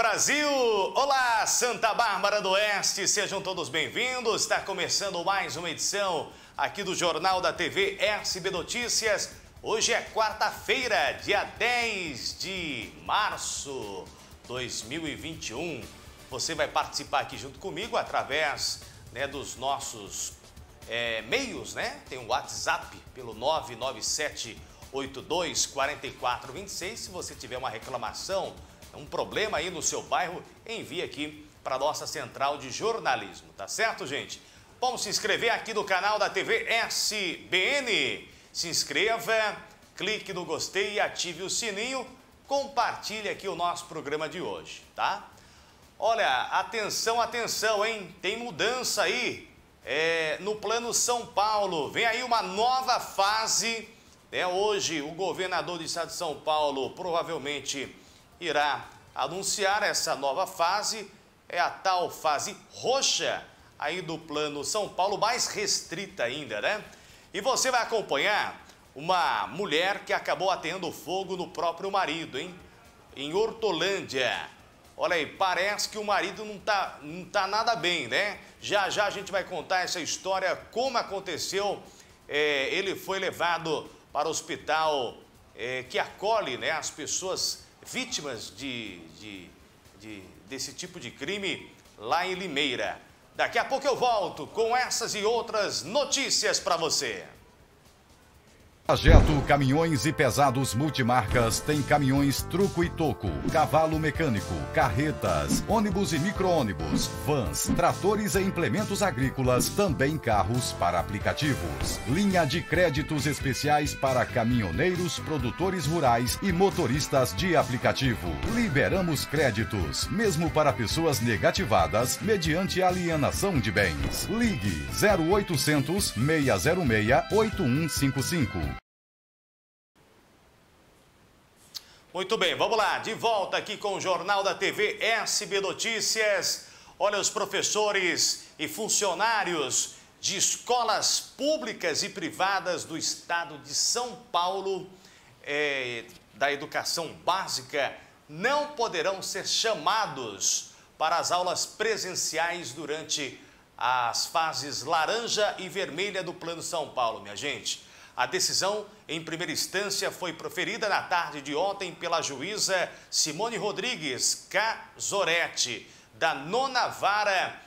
Brasil! Olá, Santa Bárbara do Oeste, sejam todos bem-vindos. Está começando mais uma edição aqui do Jornal da TV SB Notícias. Hoje é quarta-feira, dia 10 de março de 2021. Você vai participar aqui junto comigo através né, dos nossos é, meios, né? Tem o um WhatsApp pelo 997 82 44 26. Se você tiver uma reclamação, um problema aí no seu bairro, envie aqui para nossa central de jornalismo, tá certo, gente? Vamos se inscrever aqui no canal da TV SBN. Se inscreva, clique no gostei e ative o sininho. Compartilhe aqui o nosso programa de hoje, tá? Olha, atenção, atenção, hein? Tem mudança aí é, no Plano São Paulo. Vem aí uma nova fase. Né? Hoje, o governador do estado de São Paulo provavelmente irá anunciar essa nova fase. É a tal fase roxa aí do Plano São Paulo, mais restrita ainda, né? E você vai acompanhar uma mulher que acabou atendo fogo no próprio marido, hein? Em Hortolândia. Olha aí, parece que o marido não tá, não tá nada bem, né? Já já a gente vai contar essa história, como aconteceu. É, ele foi levado para o hospital é, que acolhe né, as pessoas vítimas de, de, de, desse tipo de crime lá em Limeira. Daqui a pouco eu volto com essas e outras notícias para você. Projeto Caminhões e Pesados Multimarcas tem caminhões truco e toco, cavalo mecânico, carretas, ônibus e micro-ônibus, vans, tratores e implementos agrícolas, também carros para aplicativos. Linha de créditos especiais para caminhoneiros, produtores rurais e motoristas de aplicativo. Liberamos créditos, mesmo para pessoas negativadas, mediante alienação de bens. Ligue 0800 606 8155. Muito bem, vamos lá, de volta aqui com o Jornal da TV SB Notícias. Olha, os professores e funcionários de escolas públicas e privadas do estado de São Paulo, é, da educação básica, não poderão ser chamados para as aulas presenciais durante as fases laranja e vermelha do Plano São Paulo, minha gente. A decisão, em primeira instância, foi proferida na tarde de ontem pela juíza Simone Rodrigues Casoretti, da nona vara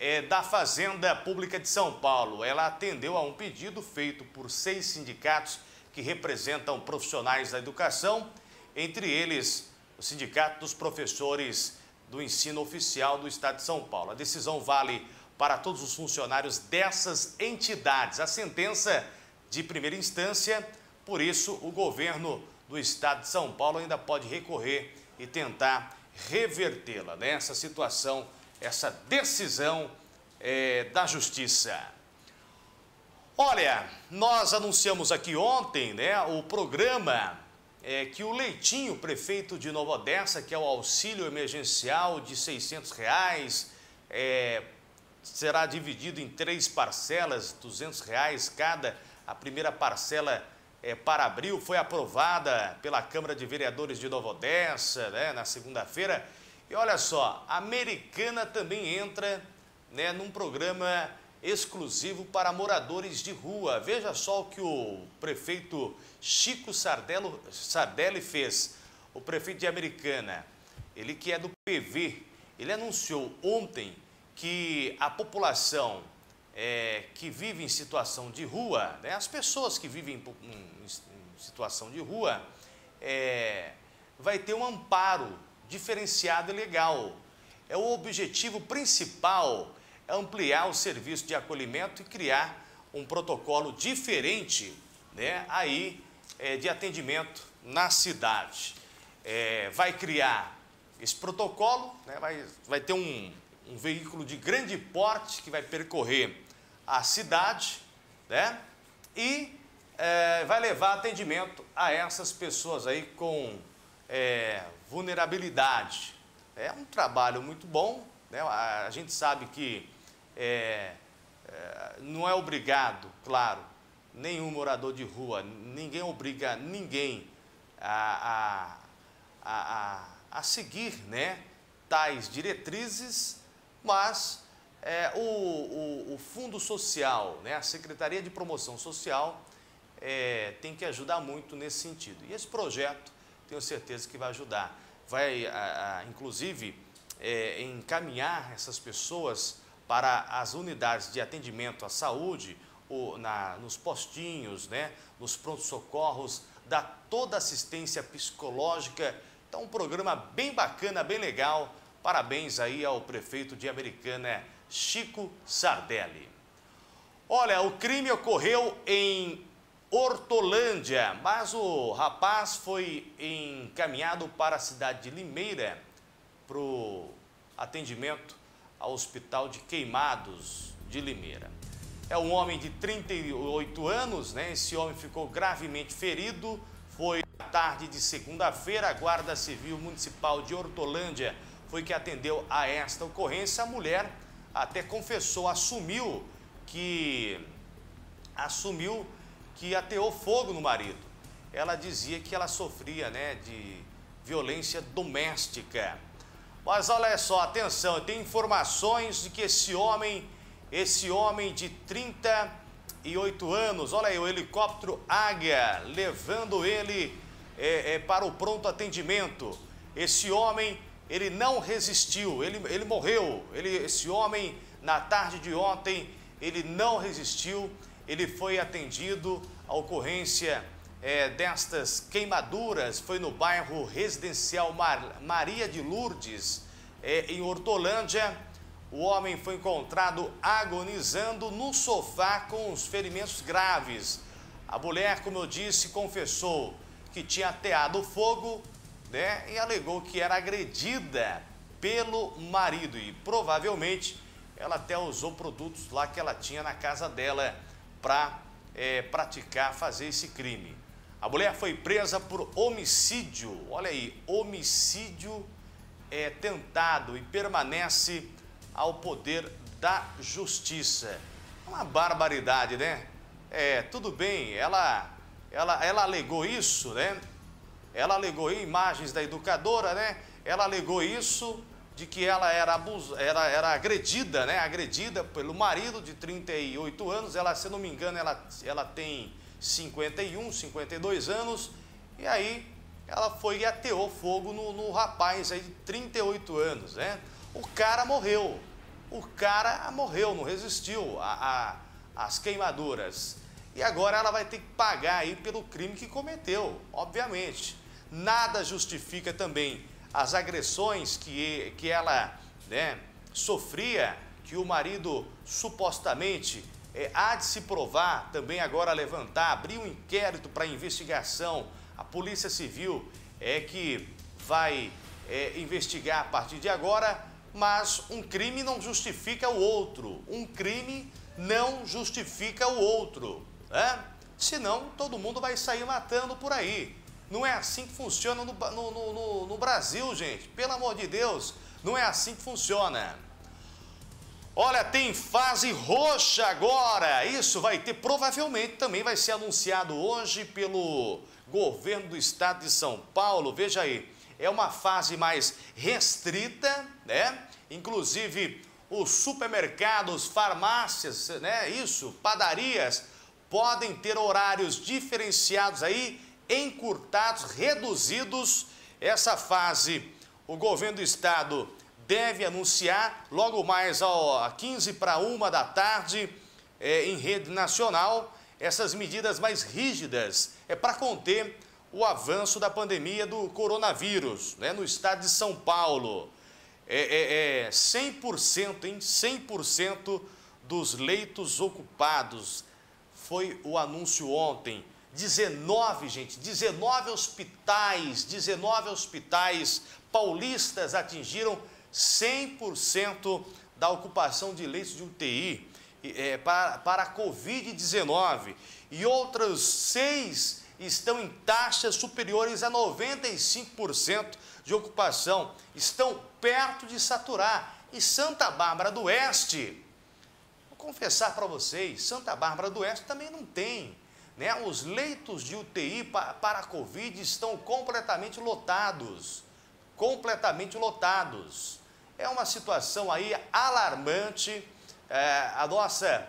é, da Fazenda Pública de São Paulo. Ela atendeu a um pedido feito por seis sindicatos que representam profissionais da educação, entre eles o Sindicato dos Professores do Ensino Oficial do Estado de São Paulo. A decisão vale para todos os funcionários dessas entidades. A sentença de primeira instância, por isso o governo do estado de São Paulo ainda pode recorrer e tentar revertê-la né? situação, essa decisão é, da justiça. Olha, nós anunciamos aqui ontem né, o programa é, que o Leitinho, prefeito de Nova Odessa, que é o auxílio emergencial de 600 reais, é, será dividido em três parcelas, 200 reais cada a primeira parcela é, para abril foi aprovada pela Câmara de Vereadores de Nova Odessa, né, na segunda-feira. E olha só, a Americana também entra né, num programa exclusivo para moradores de rua. Veja só o que o prefeito Chico Sardello, Sardelli fez, o prefeito de Americana. Ele que é do PV, ele anunciou ontem que a população é, que vive em situação de rua, né, as pessoas que vivem em, em, em situação de rua, é, vai ter um amparo diferenciado e legal. É o objetivo principal é ampliar o serviço de acolhimento e criar um protocolo diferente né, aí, é, de atendimento na cidade. É, vai criar esse protocolo, né, vai, vai ter um, um veículo de grande porte que vai percorrer a cidade, né? E é, vai levar atendimento a essas pessoas aí com é, vulnerabilidade. É um trabalho muito bom, né? A, gente sabe que é, é, não é obrigado, claro, nenhum morador de rua, ninguém obriga ninguém a, a, a, a seguir, né? tais diretrizes, mas é, o, o, o, Fundo Social, né, a Secretaria de Promoção Social, é, tem que ajudar muito nesse sentido. E esse projeto, tenho certeza que vai ajudar. Vai, a, a, inclusive, é, encaminhar essas pessoas para as unidades de atendimento à saúde, na, nos postinhos, né, nos prontos-socorros, dar toda assistência psicológica. Então, um programa bem bacana, bem legal. Parabéns aí ao prefeito de Americana, Chico Sardelli. Olha, o crime ocorreu em Hortolândia, mas o rapaz foi encaminhado para a cidade de Limeira para o atendimento ao Hospital de Queimados de Limeira. É um homem de 38 anos, né? Esse homem ficou gravemente ferido. Foi à tarde de segunda-feira, a Guarda Civil Municipal de Hortolândia foi que atendeu a esta ocorrência. A mulher até confessou, assumiu que assumiu que ateou fogo no marido. Ela dizia que ela sofria né, de violência doméstica. Mas olha só, atenção, tem informações de que esse homem, esse homem de 38 anos, olha aí, o helicóptero Águia, levando ele é, é, para o pronto atendimento. Esse homem, ele não resistiu, ele, ele morreu. Ele, esse homem, na tarde de ontem, ele não resistiu ele foi atendido. A ocorrência é, destas queimaduras foi no bairro residencial Mar, Maria de Lourdes, é, em Hortolândia. O homem foi encontrado agonizando no sofá com os ferimentos graves. A mulher, como eu disse, confessou que tinha ateado fogo né, e alegou que era agredida pelo marido e provavelmente ela até usou produtos lá que ela tinha na casa dela para é, praticar, fazer esse crime. A mulher foi presa por homicídio, olha aí, homicídio é, tentado e permanece ao poder da justiça. Uma barbaridade, né? É, tudo bem, ela, ela, ela alegou isso, né? Ela alegou imagens da educadora, né? Ela alegou isso de que ela era, abus... era, era agredida, né? Agredida pelo marido de 38 anos. Ela, se não me engano, ela, ela tem 51, 52 anos. E aí ela foi e ateou fogo no, no rapaz aí de 38 anos, né? O cara morreu. O cara morreu, não resistiu às queimaduras. E agora ela vai ter que pagar aí pelo crime que cometeu, obviamente. Nada justifica também as agressões que, que ela né, sofria, que o marido supostamente é, há de se provar, também agora levantar, abrir um inquérito para investigação. A Polícia Civil é que vai é, investigar a partir de agora, mas um crime não justifica o outro. Um crime não justifica o outro. Né? Senão, todo mundo vai sair matando por aí. Não é assim que funciona no, no, no, no Brasil, gente. Pelo amor de Deus, não é assim que funciona. Olha, tem fase roxa agora. Isso vai ter, provavelmente também vai ser anunciado hoje pelo governo do estado de São Paulo. Veja aí, é uma fase mais restrita, né? Inclusive os supermercados, farmácias, né? Isso, padarias podem ter horários diferenciados aí encurtados, reduzidos. Essa fase, o governo do estado deve anunciar logo mais a 15 para uma da tarde é, em rede nacional essas medidas mais rígidas é para conter o avanço da pandemia do coronavírus né, no estado de São Paulo. É, é, é 100%, hein? 100% dos leitos ocupados. Foi o anúncio ontem 19, gente, 19 hospitais, 19 hospitais paulistas atingiram 100% da ocupação de leitos de UTI é, para, para a Covid-19 e outros seis estão em taxas superiores a 95% de ocupação, estão perto de saturar. E Santa Bárbara do Oeste, vou confessar para vocês, Santa Bárbara do Oeste também não tem né? Os leitos de UTI para, para a Covid estão completamente lotados. Completamente lotados. é uma situação aí alarmante. É, a nossa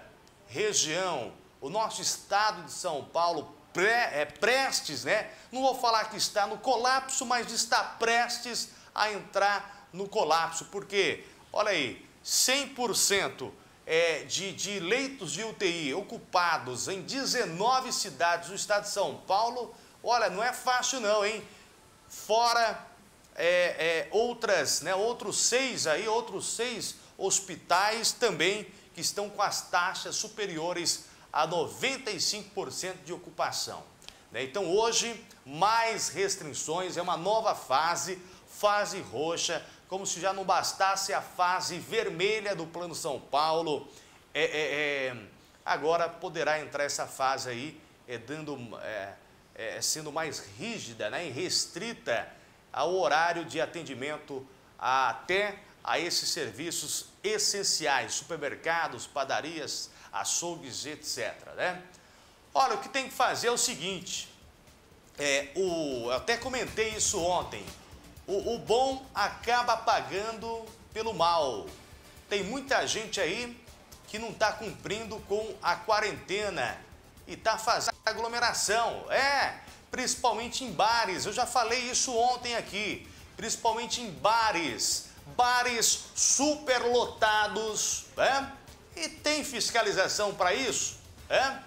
região, o nosso estado de São Paulo é, prestes, né? Não vou falar que está no colapso, mas está prestes a entrar no colapso, porque, olha aí, 100% é, de, de leitos de UTI ocupados em 19 cidades do estado de São Paulo, olha, não é fácil não, hein? Fora é, é, outras, né, outros seis aí, outros seis hospitais também que estão com as taxas superiores a 95% de ocupação. Né? Então hoje, mais restrições, é uma nova fase, fase roxa, como se já não bastasse a fase vermelha do Plano São Paulo. É, é, é, agora poderá entrar essa fase aí, é, dando, é, é, sendo mais rígida né, e restrita ao horário de atendimento até a esses serviços essenciais, supermercados, padarias, açougues, etc. Né? Olha, o que tem que fazer é o seguinte, é, o, eu até comentei isso ontem, o, o bom acaba pagando pelo mal. Tem muita gente aí que não está cumprindo com a quarentena e está fazendo aglomeração. É, principalmente em bares. Eu já falei isso ontem aqui. Principalmente em bares. Bares superlotados. É? E tem fiscalização para isso? É?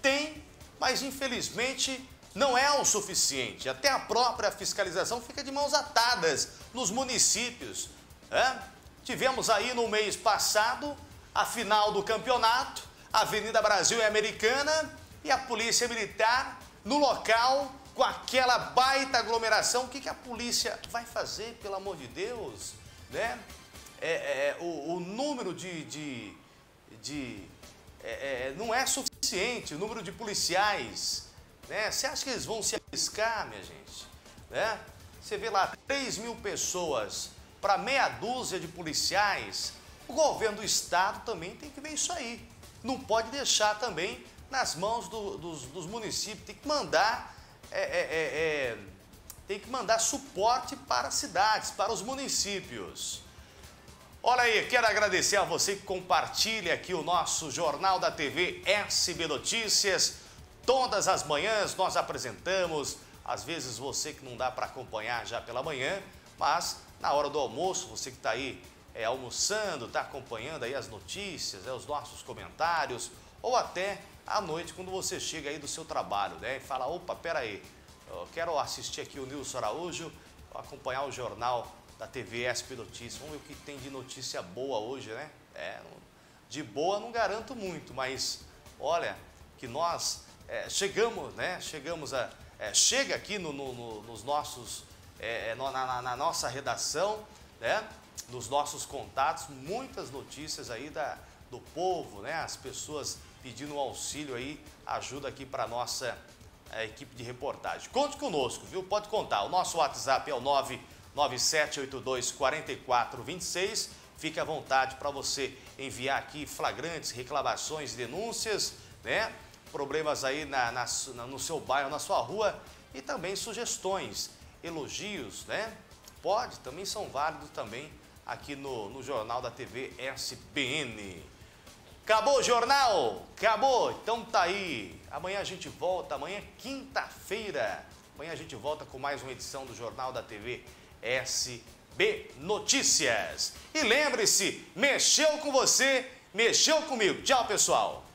Tem, mas infelizmente não é o suficiente. Até a própria fiscalização fica de mãos atadas nos municípios. É? Tivemos aí no mês passado a final do campeonato, Avenida Brasil e Americana e a Polícia Militar no local com aquela baita aglomeração. O que, que a polícia vai fazer, pelo amor de Deus? Né? É, é, o, o número de, de de é, é, não é suficiente o número de policiais. Né? Você acha que eles vão se arriscar, minha gente? Né? Você vê lá 3 mil pessoas para meia dúzia de policiais. O governo do estado também tem que ver isso aí. Não pode deixar também nas mãos do, dos, dos, municípios. Tem que mandar é, é, é, é tem que mandar suporte para as cidades, para os municípios. Olha aí, quero agradecer a você que compartilha aqui o nosso Jornal da TV SB Notícias. Todas as manhãs nós apresentamos, às vezes você que não dá para acompanhar já pela manhã, mas na hora do almoço, você que está aí é, almoçando, está acompanhando aí as notícias, é, os nossos comentários, ou até à noite quando você chega aí do seu trabalho, né? E fala, opa, peraí, eu quero assistir aqui o Nilson Araújo, acompanhar o jornal da TV SP Notícias. Vamos ver o que tem de notícia boa hoje, né? É, de boa não garanto muito, mas olha que nós é, chegamos, né? Chegamos a é, chega aqui no, no, no, nos nossos é, é na, na, na, nossa redação, né? Nos nossos contatos, muitas notícias aí da, do povo, né? As pessoas pedindo auxílio aí, ajuda aqui para nossa é, equipe de reportagem. Conte conosco, viu? Pode contar. O nosso WhatsApp é o 9 9782 4426. Fique à vontade para você enviar aqui flagrantes, reclamações, denúncias, né? Problemas aí na, na, no seu bairro, na sua rua e também sugestões, elogios, né? Pode, também são válidos também aqui no, no Jornal da TV SPN. Acabou o jornal? Acabou? Então tá aí. Amanhã a gente volta, amanhã é quinta-feira. Amanhã a gente volta com mais uma edição do Jornal da TV SB Notícias. E lembre-se, mexeu com você, mexeu comigo. Tchau, pessoal.